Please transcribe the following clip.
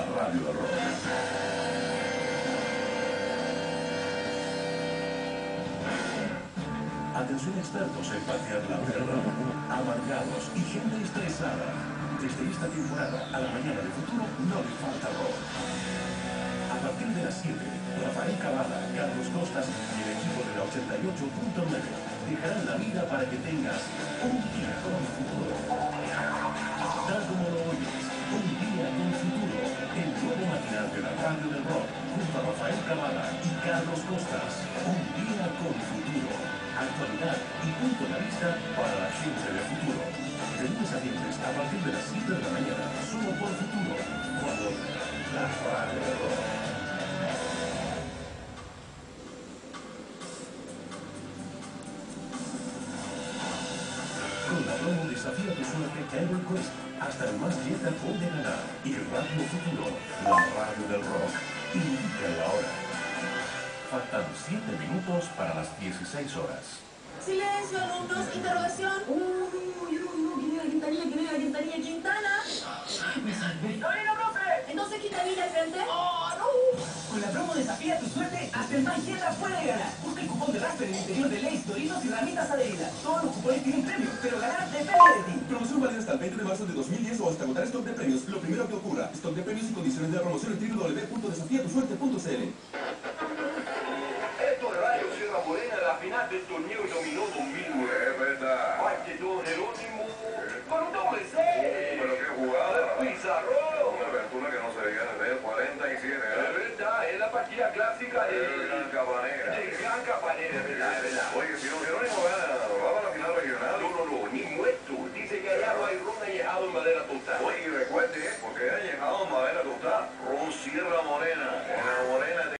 la radio rock. Atención expertos en patear la perra, amargados y gente estresada. Desde esta temporada a la mañana del futuro no le falta rock. A partir de las 7, Rafael Cavada, Carlos Costas y el equipo de la 88.9 dejarán la vida para que tengas un día con futuro. De la radio del rock, junto a Rafael Cavada y Carlos Costas. Un día con futuro. Actualidad y punto de vista para la gente del futuro. De lunes a viernes, a partir de las 7 de la mañana, Con la promo Desafía tu suerte Ever Quest, hasta el más vieja puede ganar. Y Radio Futuro, la radio del rock, indica la hora. Faltan 7 minutos para las 16 horas. Silencio, alumnos, interrogación. Uy, uy, uy, uy, ¿quién era Quintanilla? ¿Quién era Quintanilla? Quintana. Me salvé. ¡Dorino, profe! Entonces Quintanilla al frente. Desafía tu suerte, hasta el más llena puede ganar. Busca el cupón de Rasper en el interior de Lays, Doritos y ramitas adheridas. Todos los cupones tienen premio, pero ganar depende de ti. Promoción válida hasta el 20 de marzo de 2010 o hasta agotar stock de premios. Lo primero que ocurra. Stock de premios y condiciones de la promoción en www.desafiatusuerte.cl Esto de Radio Sierra Morena, la final del torneo dominó 2009. clásica de, eh, Gran Cabanera. De Gran Cabanera, verdad, verdad. Oye, si don Jerónimo gana, va a la final regional. No, no, no, ni muerto. Dice que allá no hay ron añejado en madera tostada. Oye, y recuerde, eh, porque añejado en madera tostada, ron sierra morena.